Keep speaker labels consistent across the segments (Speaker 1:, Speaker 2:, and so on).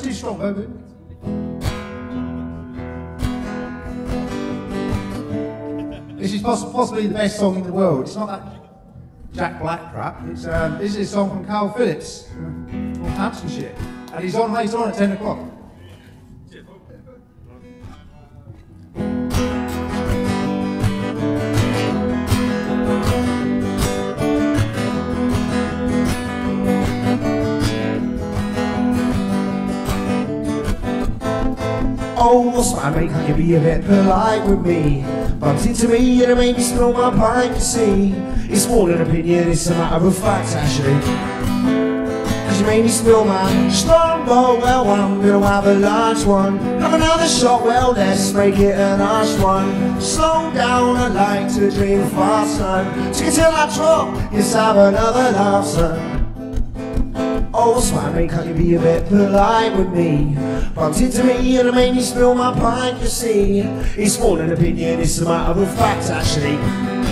Speaker 1: song, baby. This is poss- possibly the best song in the world. It's not that Jack Black crap. It's, um, this is a song from Karl Phillips from Northamptonshire. And he's on later on at 10 o'clock.
Speaker 2: Oh, mate? Can you be a bit polite with me? Bumped into me and it made me spill my pint, you see. It's more than opinion, it's a matter of fact, actually. Cause you made me spill my strongbow, well, I'm gonna have a large one. Have another shot, well, let's make it a nice one. Slow down, I like to drink fast, son. Take it till I drop, let's have another laugh, son. Oh, Swami, can't you be a bit polite with me? Bumped into me and it made me spill my pint, you see. It's more than opinion, it's a matter of fact, actually.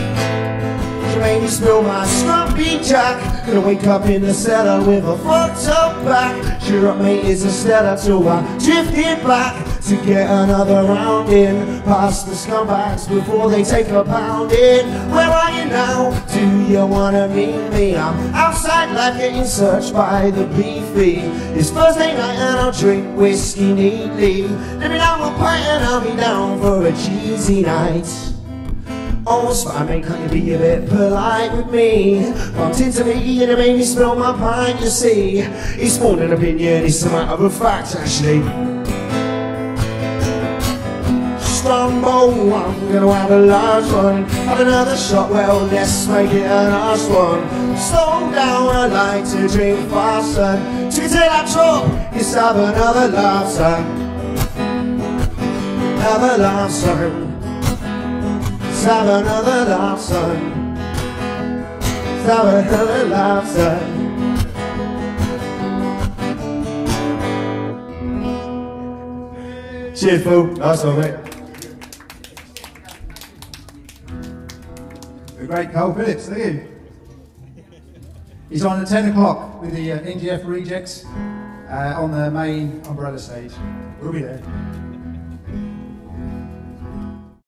Speaker 2: Me spill my scrumpy jack. Gonna wake up in the cellar with a fucked up back. Up, mate, it's a stellar till I drifted back to get another round in. Past the scumbags before they take a pound in. Where are you now? Do you wanna meet me? I'm outside like getting searched by the beefy. It's Thursday night and I'll drink whiskey neatly. Let me down a pint and I'll be down for a cheesy night. Spy mate, can't you be a bit polite with me? Bumped into me and it made me spill my pint, you see. It's more than opinion, it's a matter of fact, actually. Strongbow, I'm gonna have a large one. Have another shot, well, let's make it a nice one. Slow down, I like to drink faster. It till I drop, let's have another laugh, son. Have a laugh, son. Have another laugh, son. Let's have another laugh, son. Cheers, Phil. Nice one, mate.
Speaker 1: The great Karl Phillips, thank you. He's on at 10 o'clock with the uh, NGF Rejects uh, on the main umbrella stage. We'll be there.